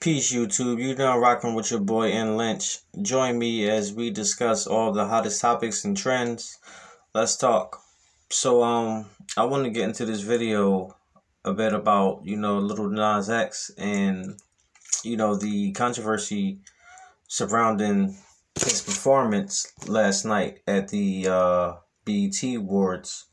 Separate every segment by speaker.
Speaker 1: Peace, YouTube. You're now rocking with your boy N Lynch. Join me as we discuss all the hottest topics and trends. Let's talk. So, um, I want to get into this video a bit about you know Lil Nas X and you know the controversy surrounding his performance last night at the uh, BET Awards.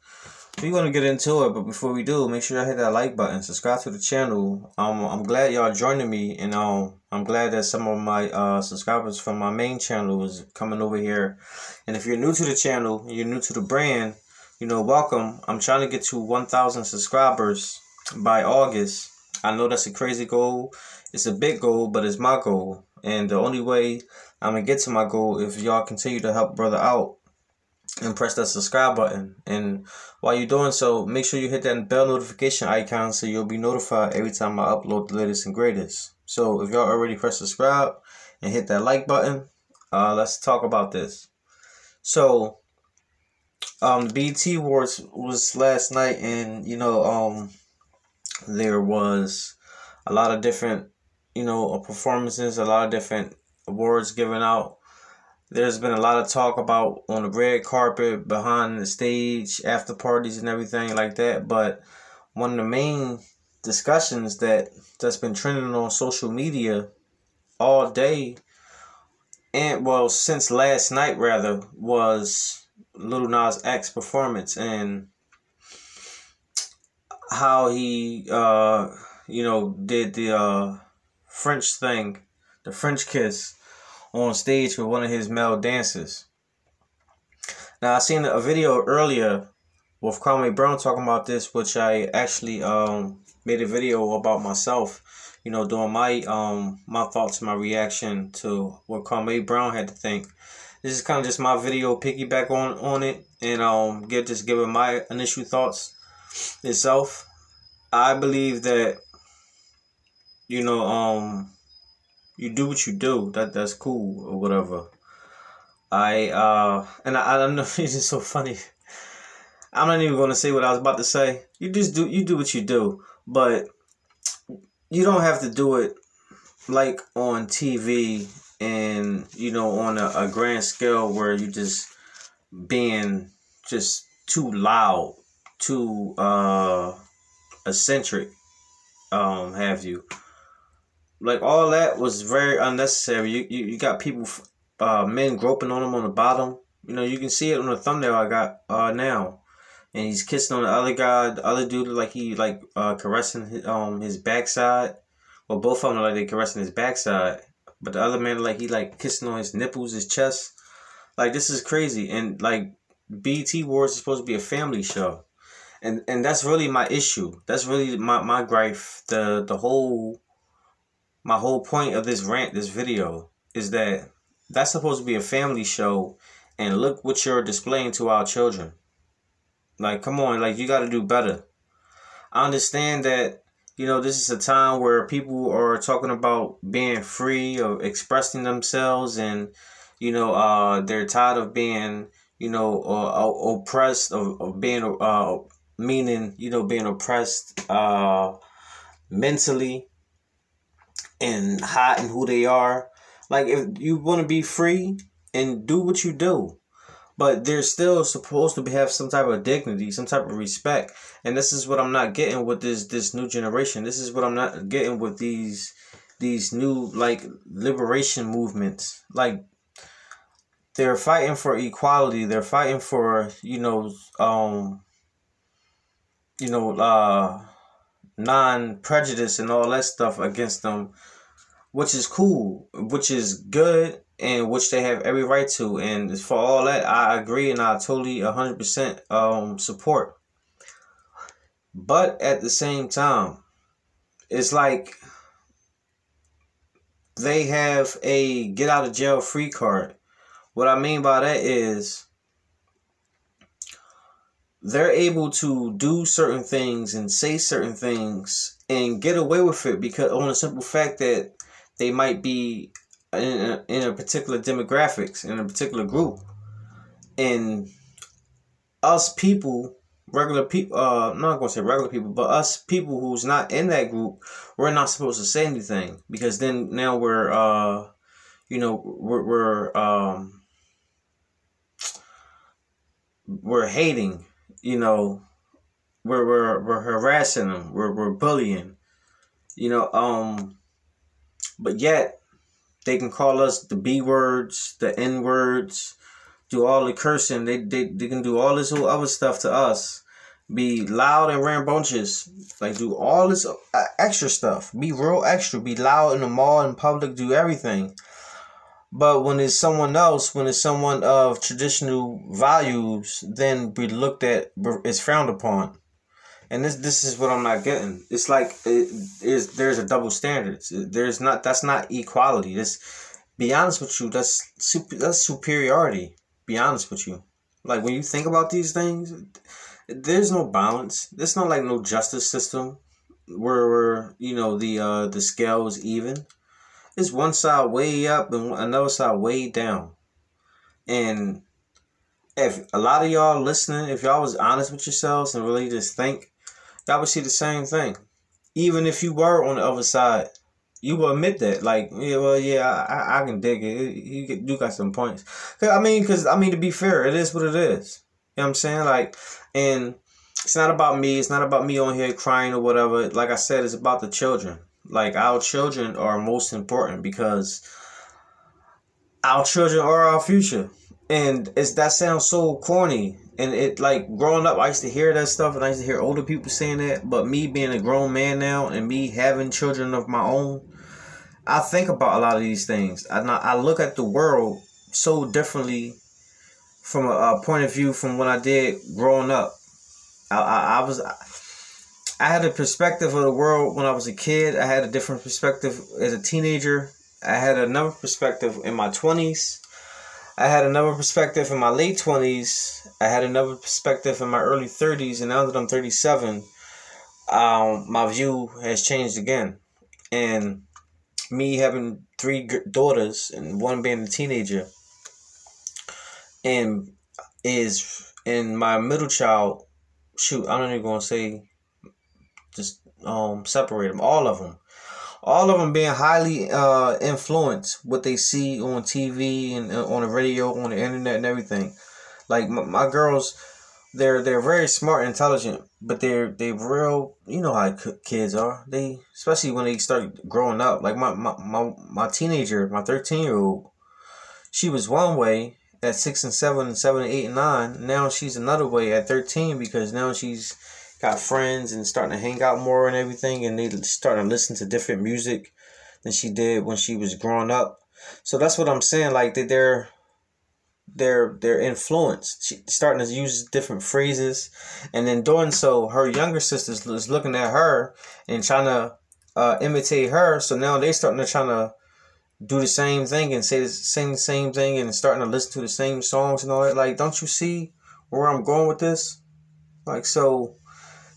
Speaker 1: We're gonna get into it, but before we do, make sure y'all hit that like button, subscribe to the channel. Um, I'm glad y'all joining me, and um, I'm glad that some of my uh subscribers from my main channel is coming over here. And if you're new to the channel, you're new to the brand, you know, welcome. I'm trying to get to 1,000 subscribers by August. I know that's a crazy goal. It's a big goal, but it's my goal. And the only way I'm gonna get to my goal if y'all continue to help brother out and press that subscribe button. And while you're doing so, make sure you hit that bell notification icon so you'll be notified every time I upload the latest and greatest. So if y'all already press subscribe and hit that like button, uh, let's talk about this. So um BET Awards was last night and you know um there was a lot of different you know performances, a lot of different awards given out there's been a lot of talk about on the red carpet, behind the stage, after parties and everything like that. But one of the main discussions that that's been trending on social media all day and well since last night rather was Lil Nas X performance and how he uh you know did the uh French thing, the French kiss on stage with one of his male dancers. Now I seen a video earlier with Kwame Brown talking about this, which I actually um made a video about myself, you know, doing my um my thoughts, and my reaction to what Kwame Brown had to think. This is kind of just my video, piggyback on on it, and um get just giving my initial thoughts itself. I believe that you know um you do what you do. That that's cool or whatever. I uh and I, I don't know it's just so funny. I'm not even gonna say what I was about to say. You just do you do what you do, but you don't have to do it like on TV and you know on a, a grand scale where you just being just too loud, too uh eccentric, um, have you like all that was very unnecessary. You you, you got people, uh, men groping on him on the bottom. You know, you can see it on the thumbnail I got uh now, and he's kissing on the other guy. The other dude like he like uh caressing his, um his backside. Well, both of them like they caressing his backside, but the other man like he like kissing on his nipples, his chest. Like this is crazy, and like BET Awards is supposed to be a family show, and and that's really my issue. That's really my my gripe. The the whole my whole point of this rant, this video, is that that's supposed to be a family show, and look what you're displaying to our children. Like, come on, like you got to do better. I understand that you know this is a time where people are talking about being free of expressing themselves, and you know uh, they're tired of being you know uh, oppressed of, of being uh, meaning you know being oppressed uh, mentally and hiding who they are. Like if you want to be free and do what you do, but they're still supposed to have some type of dignity, some type of respect. And this is what I'm not getting with this this new generation. This is what I'm not getting with these these new like liberation movements. Like they're fighting for equality. They're fighting for you know um you know uh non prejudice and all that stuff against them, which is cool, which is good, and which they have every right to. And for all that, I agree and I totally 100% um, support. But at the same time, it's like they have a get out of jail free card. What I mean by that is they're able to do certain things and say certain things and get away with it because on the simple fact that they might be in a, in a particular demographics in a particular group. And us people regular people, uh, I'm not gonna say regular people, but us people who's not in that group, we're not supposed to say anything because then now we're, uh, you know, we're, we're um, we're hating, you know, we're we're we're harassing them, we're we're bullying, you know, um, but yet they can call us the B words, the N words, do all the cursing. They, they they can do all this whole other stuff to us. Be loud and rambunctious. Like do all this uh, extra stuff. Be real extra. Be loud in the mall in public. Do everything. But when it's someone else, when it's someone of traditional values, then be looked at is frowned upon. And this this is what I'm not getting. It's like it is there's a double standard. There's not that's not equality. This be honest with you, that's super that's superiority be honest with you. Like when you think about these things, there's no balance. There's not like no justice system where, where you know the uh the scale is even. It's one side way up and another side way down. And if a lot of y'all listening, if y'all was honest with yourselves and really just think, y'all would see the same thing. Even if you were on the other side you will admit that. Like, yeah, well, yeah, I, I can dig it. You you got some points. Cause, I mean, because I mean, to be fair, it is what it is. You know what I'm saying? Like, and it's not about me. It's not about me on here crying or whatever. Like I said, it's about the children. Like our children are most important because our children are our future. And it's that sounds so corny. And it like growing up, I used to hear that stuff, and I used to hear older people saying that. But me being a grown man now, and me having children of my own, I think about a lot of these things. I I look at the world so differently from a, a point of view from what I did growing up. I, I, I was I had a perspective of the world when I was a kid. I had a different perspective as a teenager. I had another perspective in my twenties. I had another perspective in my late twenties. I had another perspective in my early thirties, and now that I'm thirty seven, um, my view has changed again. And me having three daughters and one being a teenager and is in my middle child shoot i'm not even gonna say just um separate them all of them all of them being highly uh influenced what they see on tv and uh, on the radio on the internet and everything like my, my girls they're they're very smart and intelligent, but they're they real. You know how kids are. They especially when they start growing up. Like my my my, my teenager, my thirteen year old, she was one way at six and seven and seven and eight and nine. Now she's another way at thirteen because now she's got friends and starting to hang out more and everything, and they starting to listen to different music than she did when she was growing up. So that's what I'm saying. Like that they're their their influence. She starting to use different phrases, and in doing so, her younger sisters is looking at her and trying to uh, imitate her. So now they starting to trying to do the same thing and say the same same thing and starting to listen to the same songs and all that. Like, don't you see where I'm going with this? Like, so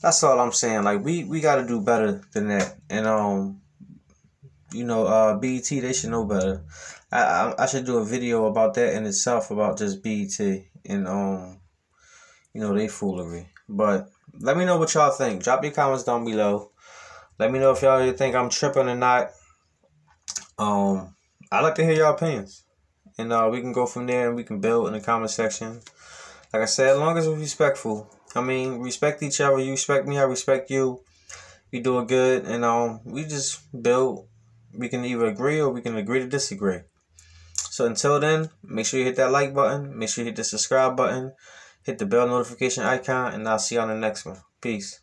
Speaker 1: that's all I'm saying. Like, we we got to do better than that, and um, you know, uh, BET they should know better. I, I should do a video about that in itself about just BET and um you know they foolery. But let me know what y'all think. Drop your comments down below. Let me know if y'all think I'm tripping or not. Um I like to hear y'all opinions. And uh we can go from there and we can build in the comment section. Like I said, as long as we're respectful. I mean, respect each other. You respect me, I respect you. We doing good and um we just build we can either agree or we can agree to disagree. So until then, make sure you hit that like button. Make sure you hit the subscribe button. Hit the bell notification icon. And I'll see you on the next one. Peace.